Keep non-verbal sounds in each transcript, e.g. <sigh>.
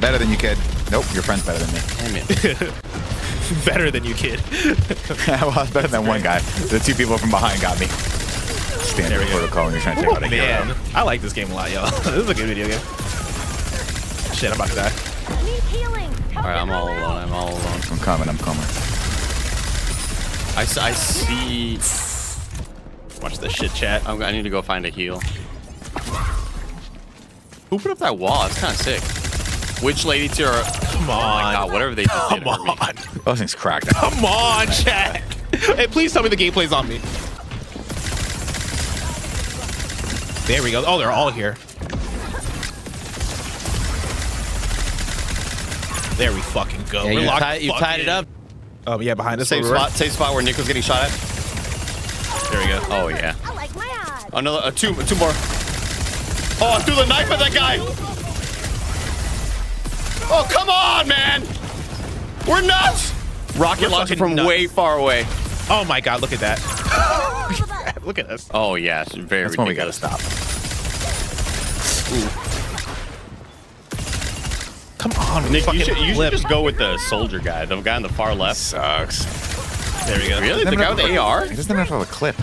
Better than you, kid. Nope, your friend's better than me. Damn it. <laughs> Better than you, kid. <laughs> well, it's better than one guy. The two people from behind got me. Standard There we go. protocol when you're trying to take out a oh, Man, hero. I like this game a lot, y'all. <laughs> this is a good video game. Shit, I'm about to die. Need healing. All right, I'm all alone. I'm all alone. I'm coming, I'm coming. I see. Watch this shit, chat. I'm, I need to go find a heal. Who put up that wall? It's kind of sick. Which lady to her? Come Oh my on. god, whatever they just did. Come hurt me. on. <laughs> Those things cracked. Come on, chat. Hey, please tell me the gameplay's on me. There we go. Oh, they're all here. There we fucking go. Yeah, We're you, locked tied, you the tied it up. Oh, yeah, behind us. Same where we spot, same spot where Nick was getting shot at. There we go. Oh yeah. I like my odds. Another, uh, two, two more. Oh, I threw the knife at that guy. Oh, come on, man. We're nuts. Rocket We're launcher fucking from nuts. way far away. Oh my god, look at that. <laughs> look at us. Oh yeah, it's very That's when we gotta ridiculous. stop. Come on, Nick, you fucking should, you should just go with the soldier guy, the guy on the far left. Sucks. There we go. Really, the guy with the AR? He doesn't even have a clip.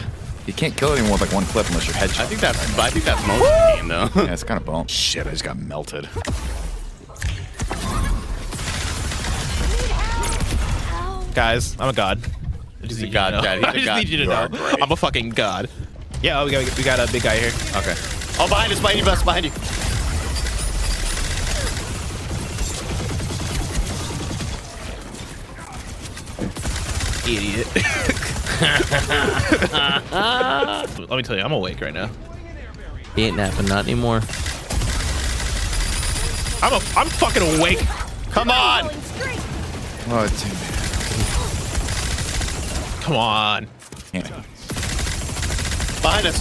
You can't kill anyone with like one clip unless you're headshot. I think that's, I think that's most of the game though. <laughs> Yeah, it's kind of bone. Shit, I just got melted. Guys, I'm a god. I just <laughs> He's a need you god, to know. Dad. He's I a just god. need you to You know. are great. I'm a fucking god. Yeah, oh, we got, we got a big guy here. Okay. Oh, behind us, behind you, best behind you. Idiot. <laughs> Let me tell you, I'm awake right now. He ain't napping, not anymore. I'm a, I'm fucking awake. Come on. Oh, straight. Oh, dude. Come on. Can't. Behind us.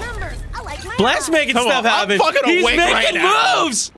Numbers. I like my Blast odds. making Come stuff on, I'm happen. fucking He's awake making right now. moves.